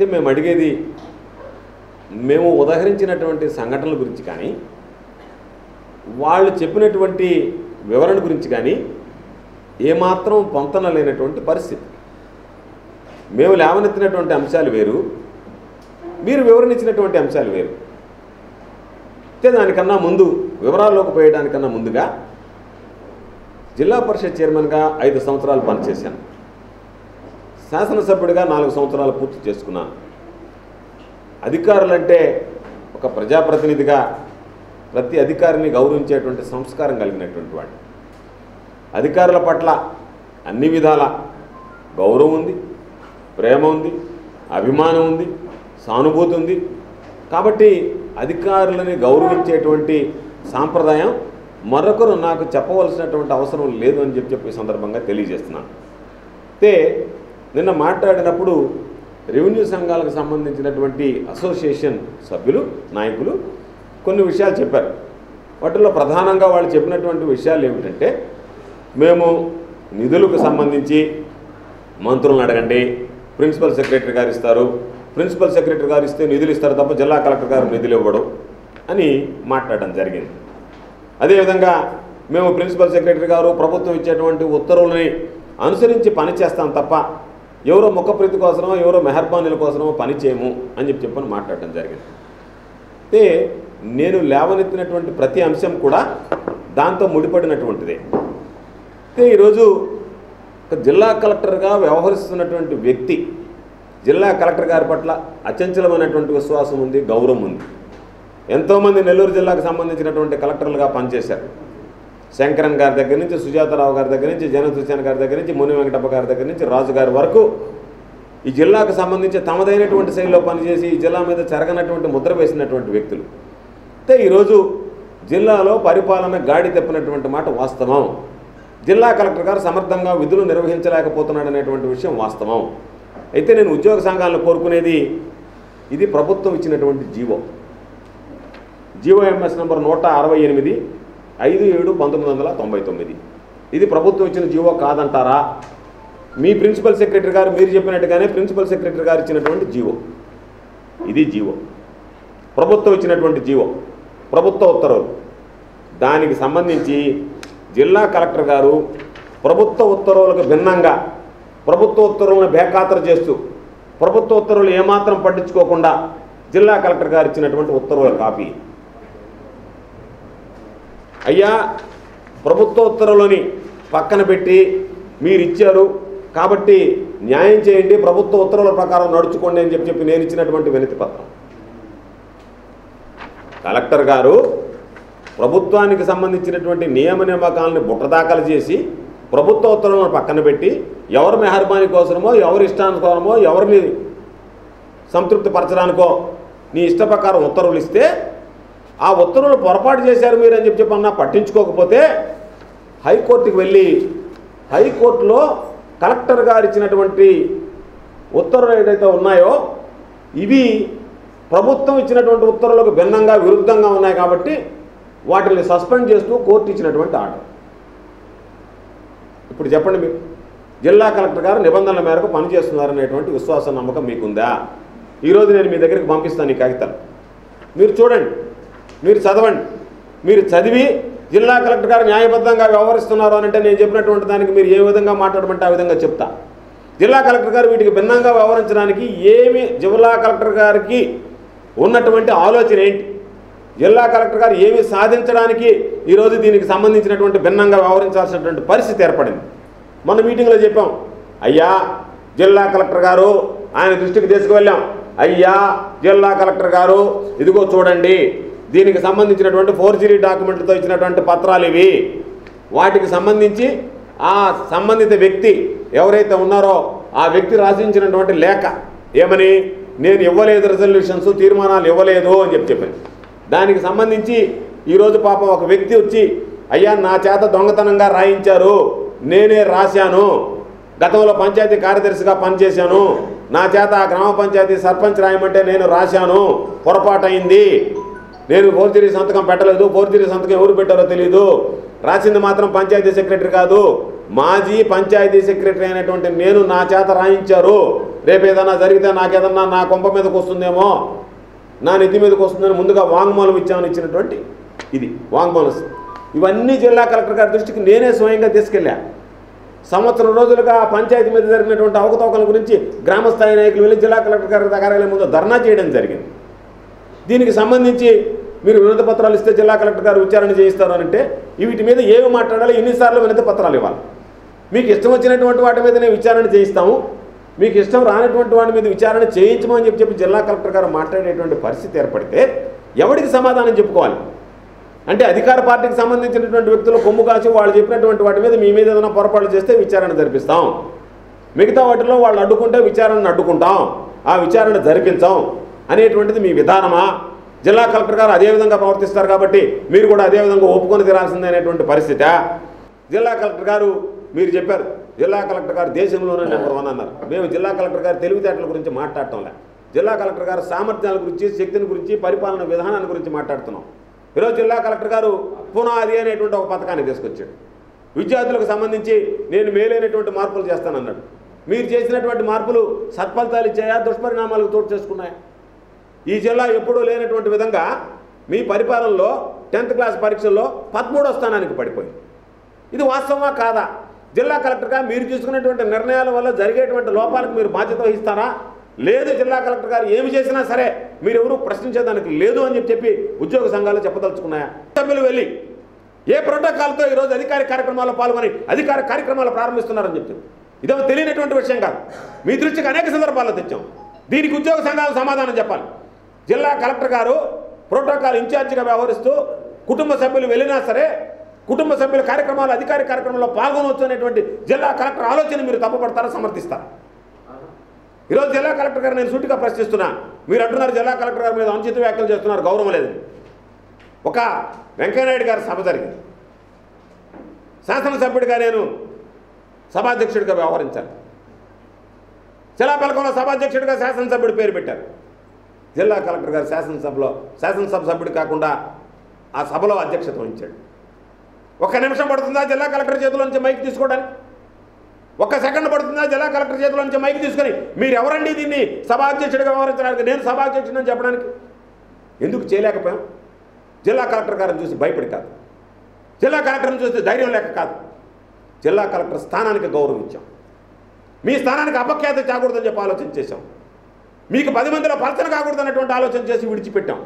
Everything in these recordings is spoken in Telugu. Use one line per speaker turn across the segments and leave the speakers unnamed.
అయితే మేము అడిగేది మేము ఉదహరించినటువంటి సంఘటనల గురించి కానీ వాళ్ళు చెప్పినటువంటి వివరణ గురించి కానీ ఏమాత్రం పొంతన లేనటువంటి పరిస్థితి. మేము లేవనెత్తినటువంటి అంశాలు వేరు మీరు వివరణ ఇచ్చినటువంటి అంశాలు వేరు. అయితే దానికన్నా ముందు వివరాల్లోకి పోయడానికన్నా ముందుగా జిల్లా పరిషత్ చైర్మన్గా ఐదు సంవత్సరాలు పనిచేశాను. శాసనసభ్యుడిగా నాలుగు సంవత్సరాలు పూర్తి చేసుకున్నాను. అధికారులంటే ఒక ప్రజాప్రతినిధిగా ప్రతి అధికారిని గౌరవించేటువంటి సంస్కారం కలిగినటువంటి వాడు అధికారుల పట్ల అన్ని విధాల గౌరవం ఉంది ప్రేమ ఉంది అభిమానం ఉంది సానుభూతి ఉంది. కాబట్టి అధికారులని గౌరవించేటువంటి సాంప్రదాయం మరొకరు నాకు చెప్పవలసినటువంటి అవసరం లేదు అని చెప్పి చెప్పే సందర్భంగా తెలియజేస్తున్నాను. అయితే నిన్న మాట్లాడినప్పుడు రెవెన్యూ సంఘాలకు సంబంధించినటువంటి అసోసియేషన్ సభ్యులు నాయకులు కొన్ని విషయాలు చెప్పారు. వాటిల్లో ప్రధానంగా వాళ్ళు చెప్పినటువంటి విషయాలు ఏమిటంటే మేము నిధులకు సంబంధించి మంత్రులను అడగండి ప్రిన్సిపల్ సెక్రటరీ గారు ఇస్తారు. ప్రిన్సిపల్ సెక్రటరీ గారు ఇస్తే నిధులు ఇస్తారు తప్ప జిల్లా కలెక్టర్ గారు నిధులు ఇవ్వడం అని మాట్లాడడం జరిగింది. అదేవిధంగా మేము ప్రిన్సిపల్ సెక్రటరీ గారు ప్రభుత్వం ఇచ్చేటువంటి ఉత్తర్వులని అనుసరించి పనిచేస్తాం తప్ప ఎవరో ముఖప్రీతి కోసమో ఎవరో మెహర్బానీల కోసమో పని చేయము అని చెప్పి చెప్పని మాట్లాడడం జరిగింది. అయితే నేను లేవనెత్తినటువంటి ప్రతి అంశం కూడా దాంతో ముడిపడినటువంటిదే. అయితే ఈరోజు ఒక జిల్లా కలెక్టర్గా వ్యవహరిస్తున్నటువంటి వ్యక్తి జిల్లా కలెక్టర్ గారి పట్ల అచంచలమైనటువంటి విశ్వాసం ఉంది గౌరవం ఉంది. ఎంతోమంది నెల్లూరు జిల్లాకు సంబంధించినటువంటి కలెక్టర్లుగా పనిచేశారు. శంకరన్ గారి దగ్గర నుంచి సుజాతారావు గారి దగ్గర నుంచి జన గారి దగ్గర నుంచి ముని వెంకటప్ప గారి దగ్గర నుంచి రాజు గారి వరకు ఈ జిల్లాకు సంబంధించి తమదైనటువంటి శైలిలో పనిచేసి ఈ జిల్లా మీద చెరగనటువంటి ముద్ర వేసినటువంటి వ్యక్తులు. అయితే ఈరోజు జిల్లాలో పరిపాలన గాడి తెప్పినటువంటి మాట వాస్తవం. జిల్లా కలెక్టర్ గారు సమర్థంగా విధులు నిర్వహించలేకపోతున్నాడు అనేటువంటి విషయం వాస్తవం. అయితే నేను ఉద్యోగ సంఘాలను కోరుకునేది ఇది ప్రభుత్వం ఇచ్చినటువంటి జీవో. జీవో ఎంఎస్ నంబర్ నూట అరవై ఎనిమిది ఐదు ఏడు పంతొమ్మిది వందల తొంభై తొమ్మిది. ఇది ప్రభుత్వం ఇచ్చిన జీవో కాదంటారా? మీ ప్రిన్సిపల్ సెక్రటరీ గారు మీరు చెప్పినట్టుగానే ప్రిన్సిపల్ సెక్రటరీ గారు ఇచ్చినటువంటి జీవో. ఇది జీవో. ప్రభుత్వం ఇచ్చినటువంటి జీవో. ప్రభుత్వ ఉత్తర్వులు. దానికి సంబంధించి జిల్లా కలెక్టర్ గారు ప్రభుత్వ ఉత్తర్వులకు భిన్నంగా ప్రభుత్వ ఉత్తర్వులను బేఖాతరు చేస్తూ ప్రభుత్వ ఉత్తర్వులు ఏమాత్రం పట్టించుకోకుండా జిల్లా కలెక్టర్ గారు ఇచ్చినటువంటి ఉత్తర్వుల కాపీ. అయ్యా ప్రభుత్వ ఉత్తర్వులని పక్కన పెట్టి మీరు ఇచ్చారు కాబట్టి న్యాయం చేయండి ప్రభుత్వ ఉత్తర్వుల ప్రకారం నడుచుకోండి అని చెప్పి చెప్పి నేను ఇచ్చినటువంటి వినతి పత్రం. కలెక్టర్ గారు ప్రభుత్వానికి సంబంధించినటువంటి నియమ నియామకాలను బుట్టదాఖలు చేసి ప్రభుత్వ ఉత్తర్వులను పక్కన పెట్టి ఎవరి మెహర్బానీ కోసమో ఎవరి ఇష్టానికోసమో ఎవరిని సంతృప్తి పరచడానికో నీ ఇష్ట ప్రకారం ఉత్తర్వులు ఇస్తే ఆ ఉత్తర్వులు పొరపాటు చేశారు మీరు అని చెప్పి చెప్పన్నా పట్టించుకోకపోతే హైకోర్టుకి వెళ్ళి హైకోర్టులో కలెక్టర్ గారు ఇచ్చినటువంటి ఉత్తర్వులు ఏదైతే ఉన్నాయో ఇవి ప్రభుత్వం ఇచ్చినటువంటి ఉత్తర్వులకు భిన్నంగా విరుద్ధంగా ఉన్నాయి కాబట్టి వాటిని సస్పెండ్ చేస్తూ కోర్టు ఇచ్చినటువంటి ఆర్డర్. ఇప్పుడు చెప్పండి మీరు. జిల్లా కలెక్టర్ గారు నిబంధనల మేరకు పనిచేస్తున్నారనేటువంటి విశ్వాస నమ్మకం మీకుందా? ఈరోజు నేను మీ దగ్గరికి పంపిస్తాను ఈ కాగితాలు. మీరు చూడండి. మీరు చదవండి. మీరు చదివి జిల్లా కలెక్టర్ గారు న్యాయబద్ధంగా వ్యవహరిస్తున్నారు అని అంటే నేను చెప్పినటువంటి దానికి మీరు ఏ విధంగా మాట్లాడమంటే ఆ విధంగా చెప్తా. జిల్లా కలెక్టర్ గారు వీటికి భిన్నంగా వ్యవహరించడానికి ఏమి జిల్లా కలెక్టర్ గారికి ఉన్నటువంటి ఆలోచన ఏంటి? జిల్లా కలెక్టర్ గారు ఏమి సాధించడానికి ఈరోజు దీనికి సంబంధించినటువంటి భిన్నంగా వ్యవహరించాల్సినటువంటి పరిస్థితి ఏర్పడింది. మన మీటింగ్లో చెప్పాం అయ్యా జిల్లా కలెక్టర్ గారు ఆయన దృష్టికి తీసుకువెళ్ళాం. అయ్యా జిల్లా కలెక్టర్ గారు ఇదిగో చూడండి దీనికి సంబంధించినటువంటి ఫోర్జరీ డాక్యుమెంట్లతో ఇచ్చినటువంటి పత్రాలు ఇవి. వాటికి సంబంధించి ఆ సంబంధిత వ్యక్తి ఎవరైతే ఉన్నారో ఆ వ్యక్తి రాసించినటువంటి లేఖ. ఏమని? నేను ఇవ్వలేదు రెజల్యూషన్స్ తీర్మానాలు ఇవ్వలేదు అని చెప్పి చెప్పాను. దానికి సంబంధించి ఈరోజు పాపం ఒక వ్యక్తి వచ్చి అయ్యా నా చేత దొంగతనంగా రాయించారు. నేనే రాశాను. గతంలో పంచాయతీ కార్యదర్శిగా పనిచేశాను. నా చేత ఆ గ్రామ పంచాయతీ సర్పంచ్ రాయమంటే నేను రాశాను. పొరపాటైంది నేను ఫోర్జరీ సంతకం పెట్టలేదు. ఫోర్జరీ సంతకం ఎవరు పెట్టారో తెలియదు రాసింది మాత్రం పంచాయతీ సెక్రటరీ కాదు. మాజీ పంచాయతీ సెక్రటరీ అయినటువంటి నేను నా చేత రాయించారు. రేపు ఏదన్నా జరిగితే నాకేదన్నా నా కొంప మీదకి వస్తుందేమో నా నెత్తి మీదకి వస్తుందని ముందుగా వాంగ్మూలం ఇచ్చామని ఇచ్చినటువంటి ఇది వాంగ్మూలం. ఇవన్నీ జిల్లా కలెక్టర్ గారి దృష్టికి నేనే స్వయంగా తీసుకెళ్ళా. సంవత్సరం రోజులుగా పంచాయతీ మీద జరిగినటువంటి అవకతవకల గురించి గ్రామస్థాయి నాయకులు వెళ్ళి జిల్లా కలెక్టర్ గారి కార్యాలయం ముందు ధర్నా చేయడం జరిగింది. దీనికి సంబంధించి మీరు వినతి పత్రాలు ఇస్తే జిల్లా కలెక్టర్ గారు విచారణ చేయిస్తారు అంటే వీటి మీద ఏమి మాట్లాడాలి ఎన్నిసార్లు వినతి పత్రాలు ఇవ్వాలి. మీకు ఇష్టం వచ్చినటువంటి వాటి మీదనే విచారణ చేయిస్తాము. మీకు ఇష్టం రానటువంటి వాటి మీద విచారణ చేయించమని చెప్పి చెప్పి జిల్లా కలెక్టర్ గారు మాట్లాడేటువంటి పరిస్థితి ఏర్పడితే ఎవరికి సమాధానం చెప్పుకోవాలి? అంటే అధికార పార్టీకి సంబంధించినటువంటి వ్యక్తులు కొమ్ము కాచి వాళ్ళు చెప్పినటువంటి వాటి మీద మీ మీద ఏదైనా పొరపాట్లు చేస్తే విచారణ జరిపిస్తాం. మిగతా వాటిలో వాళ్ళు అడ్డుకుంటే విచారణను అడ్డుకుంటాం. ఆ విచారణ జరిపించాం అనేటువంటిది మీ విధానమా? జిల్లా కలెక్టర్ గారు అదే విధంగా ప్రవర్తిస్తారు కాబట్టి మీరు కూడా అదే విధంగా ఒప్పుకొని తీరాల్సిందనేటువంటి పరిస్థితి. జిల్లా కలెక్టర్ గారు మీరు చెప్పారు జిల్లా కలెక్టర్ గారు దేశంలోనే నెంబర్ వన్ అన్నారు. మేము జిల్లా కలెక్టర్ గారు తెలివితేటల గురించి మాట్లాడటంలే. జిల్లా కలెక్టర్ గారు సామర్థ్యాల గురించి శక్తిని గురించి పరిపాలన విధానాన్ని గురించి మాట్లాడుతున్నాం. ఈరోజు జిల్లా కలెక్టర్ గారు పునాది అనేటువంటి ఒక పథకాన్ని తీసుకొచ్చాడు. విద్యార్థులకు సంబంధించి నేను మేలైనటువంటి మార్పులు చేస్తానన్నాడు. మీరు చేసినటువంటి మార్పులు సత్ఫలితాలు ఇచ్చాయా దుష్పరిణామాలకు తోడు చేసుకున్నాయా? ఈ జిల్లా ఎప్పుడూ లేనటువంటి విధంగా మీ పరిపాలనలో టెన్త్ క్లాస్ పరీక్షల్లో పదమూడో స్థానానికి పడిపోయింది. ఇది వాస్తవమా కాదా? జిల్లా కలెక్టర్గా మీరు తీసుకున్నటువంటి నిర్ణయాల వల్ల జరిగేటువంటి లోపాలకు మీరు బాధ్యత వహిస్తారా? లేదు జిల్లా కలెక్టర్ గారు ఏమి చేసినా సరే మీరు ఎవరు ప్రశ్నించేదానికి లేదు అని చెప్పి చెప్పి ఉద్యోగ సంఘాలు చెప్పదలుచుకున్నాయా? సభ్యులు వెళ్ళి ఏ ప్రోటోకాల్తో ఈరోజు అధికార కార్యక్రమాల్లో పాల్గొని అధికార కార్యక్రమాలు ప్రారంభిస్తున్నారని చెప్తుంది ఇదో తెలియనటువంటి విషయం కాదు. మీ దృష్టికి అనేక సందర్భాల్లో తెచ్చాం. దీనికి ఉద్యోగ సంఘాలు సమాధానం చెప్పాలి. జిల్లా కలెక్టర్ గారు ప్రోటోకాల్ ఇన్ఛార్జిగా వ్యవహరిస్తూ కుటుంబ సభ్యులు వెళ్ళినా సరే కుటుంబ సభ్యుల కార్యక్రమాలు అధికార కార్యక్రమంలో పాల్గొనవచ్చు అనేటువంటి జిల్లా కలెక్టర్ ఆలోచన మీరు తప్పపడతారా సమర్థిస్తారా ఈరోజు జిల్లా కలెక్టర్ గారు నేను సూటిగా ప్రశ్నిస్తున్నా. మీరు అంటున్నారు జిల్లా కలెక్టర్ గారి మీద అనుచిత వ్యాఖ్యలు చేస్తున్నారు గౌరవం లేదు ఒక వెంకయ్యనాయుడు గారి సభ జరిగింది. శాసనసభ్యుడిగా నేను సభాధ్యక్షుడిగా వ్యవహరించాను. శిలాపలకంలో సభాధ్యక్షుడిగా శాసనసభ్యుడి పేరు పెట్టారు. జిల్లా కలెక్టర్ గారు శాసనసభలో శాసనసభ సభ్యుడు కాకుండా ఆ సభలో అధ్యక్షత వహించాడు. ఒక్క నిమిషం పడుతుందా జిల్లా కలెక్టర్ చేతిలో నుంచి మైక్ తీసుకోవడానికి? ఒక్క సెకండ్ పడుతుందా జిల్లా కలెక్టర్ చేతిలో నుంచి మైక్ తీసుకొని? మీరు ఎవరండి దీన్ని సభాధ్యక్షుడిగా వ్యవహరించడానికి? నేను సభాధ్యక్షుడిని చెప్పడానికి? ఎందుకు చేయలేకపోయాం? జిల్లా కలెక్టర్ గారిని చూసి భయపడి కాదు. జిల్లా కలెక్టర్ని చూస్తే ధైర్యం లేక కాదు. జిల్లా కలెక్టర్ స్థానానికి గౌరవించాం. మీ స్థానానికి అపఖ్యాత చాకూడదని చెప్పి ఆలోచన చేశాం. మీకు పది మందిలో పలచన కాకూడదు అన్నటువంటి ఆలోచన చేసి విడిచిపెట్టాం.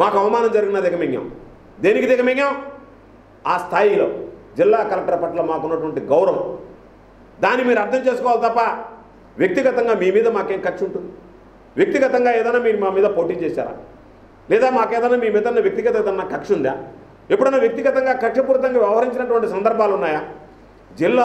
మాకు అవమానం జరిగిన దిగమింగాం. దేనికి దిగమింగాం? ఆ స్థాయిలో జిల్లా కలెక్టర్ పట్ల మాకున్నటువంటి గౌరవం. దాన్ని మీరు అర్థం చేసుకోవాలి తప్ప వ్యక్తిగతంగా మీ మీద మాకేం ఖర్చు ఉంటుంది? వ్యక్తిగతంగా ఏదైనా మీరు మా మీద పోటీ చేశారా? లేదా మాకేదైనా మీ మీద వ్యక్తిగత ఏదైనా కక్ష ఉందా? ఎప్పుడైనా వ్యక్తిగతంగా కక్షపూరితంగా వ్యవహరించినటువంటి సందర్భాలు ఉన్నాయా? జిల్లా